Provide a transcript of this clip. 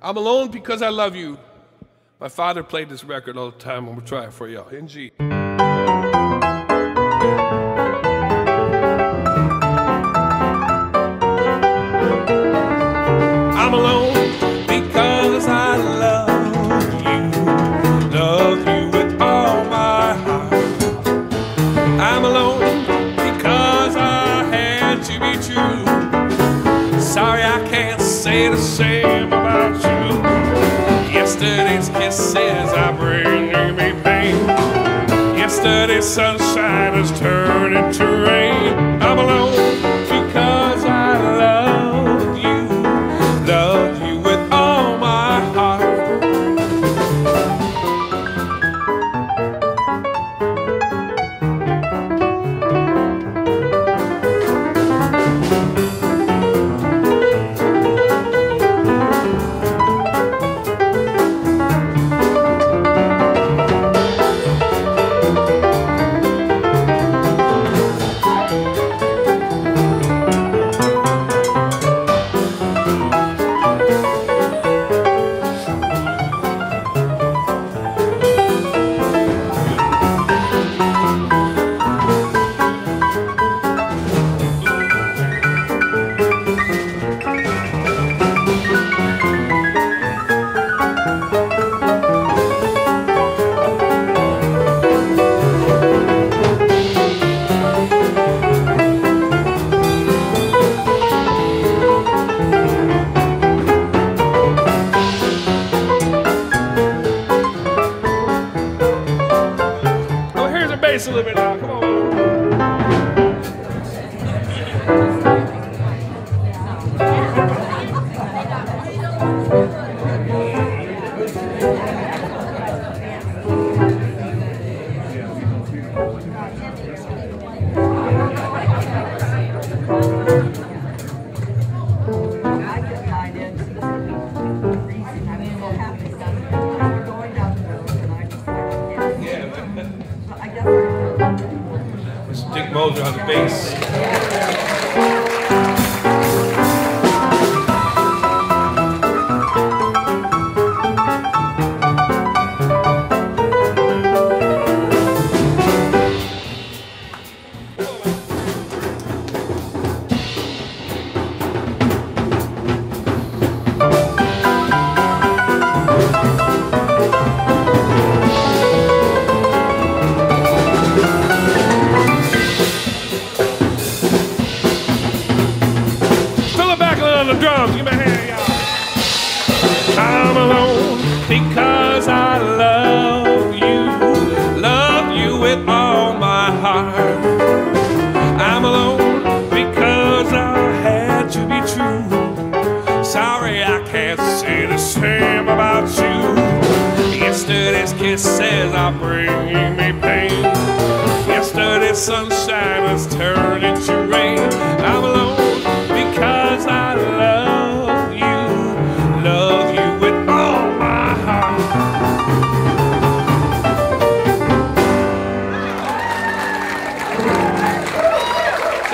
I'm alone because I love you. My father played this record all the time. I'm gonna try it for y'all. In G. I'm alone because I love you. Love you with all my heart. I'm alone because I had to be true. Sorry I can't say the same. Yesterday's kisses are bringing me pain. Yesterday's sunshine has turned into rain. I'm alone because I love you. Love you with all my heart. Oh, a little bit now. Come on. This Moser on the bass. On the drums. Give me a hand, y'all. I'm alone because I love you. Love you with all my heart. I'm alone because I had to be true. Sorry, I can't say the same about you. Yesterday's kisses are bringing me pain. Yesterday's sunshine has turned into